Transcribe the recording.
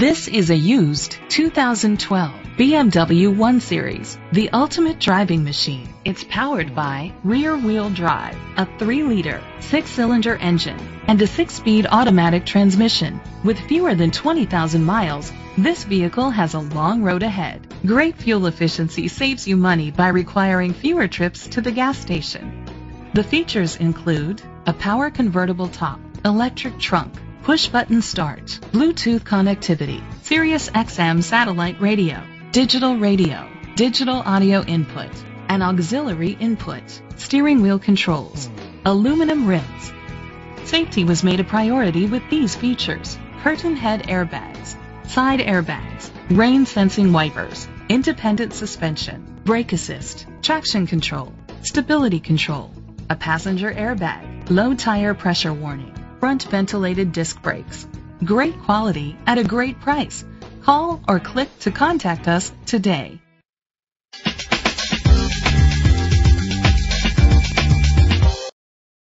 This is a used 2012 BMW 1 Series, the ultimate driving machine. It's powered by rear-wheel drive, a 3-liter, 6-cylinder engine, and a 6-speed automatic transmission. With fewer than 20,000 miles, this vehicle has a long road ahead. Great fuel efficiency saves you money by requiring fewer trips to the gas station. The features include a power convertible top, electric trunk, push button start, Bluetooth connectivity, Sirius XM satellite radio, digital radio, digital audio input, and auxiliary input, steering wheel controls, aluminum rims. Safety was made a priority with these features. Curtain head airbags, side airbags, rain sensing wipers, independent suspension, brake assist, traction control, stability control, a passenger airbag, low tire pressure warning, front ventilated disc brakes. Great quality at a great price. Call or click to contact us today.